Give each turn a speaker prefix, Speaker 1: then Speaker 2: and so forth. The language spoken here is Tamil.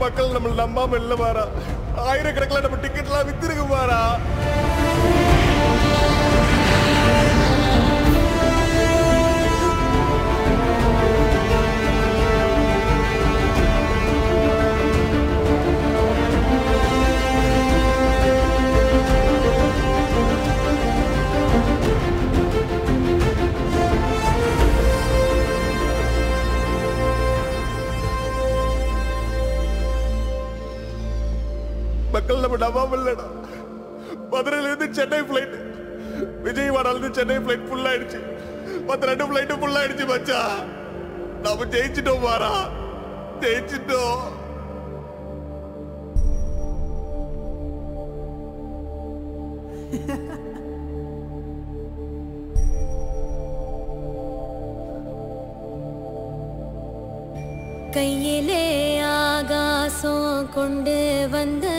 Speaker 1: மக்கள் நம்ம நம்பாம இல்ல வாரா. ஆயிரக்கணக்கில் நம்ம டிக்கெட்லாம் வித்திருக்கு வாரா. மக்கள் நம்ம நம்பாம இல்லடா. மதுரையிலேருந்து சென்னை ஃப்ளைட் விஜயவாடாலேருந்து சென்னை ஃப்ளைட் ஃபுல்லாயிடுச்சு மற்ற ரெண்டு ஃப்ளைட்டும் ஃபுல்லாயிடுச்சு மச்சா. மச்சான் நாம ஜெயிச்சிட்டோம் மாறா ஜெயிச்சிட்டோம்.
Speaker 2: கையிலே ஆகாசம் கொண்டு வந்து